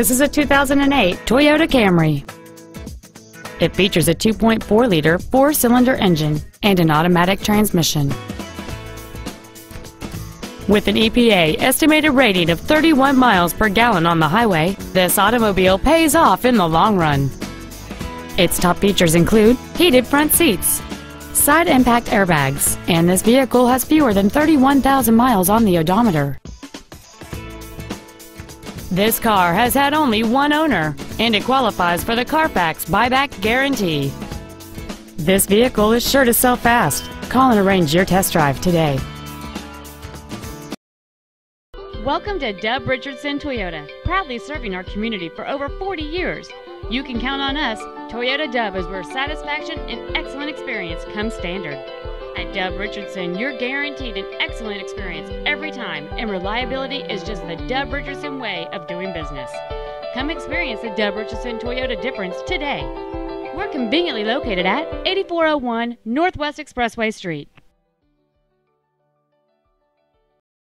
This is a 2008 Toyota Camry. It features a 2.4-liter four-cylinder engine and an automatic transmission. With an EPA estimated rating of 31 miles per gallon on the highway, this automobile pays off in the long run. Its top features include heated front seats, side impact airbags, and this vehicle has fewer than 31,000 miles on the odometer. This car has had only one owner, and it qualifies for the Carfax buyback guarantee. This vehicle is sure to sell fast. Call and arrange your test drive today. Welcome to Dub Richardson Toyota, proudly serving our community for over 40 years. You can count on us. Toyota Dub is where satisfaction and excellent experience come standard. At Dub Richardson, you're guaranteed an excellent experience every time, and reliability is just the Dub Richardson way of doing business. Come experience the Dub Richardson Toyota difference today. We're conveniently located at 8401 Northwest Expressway Street.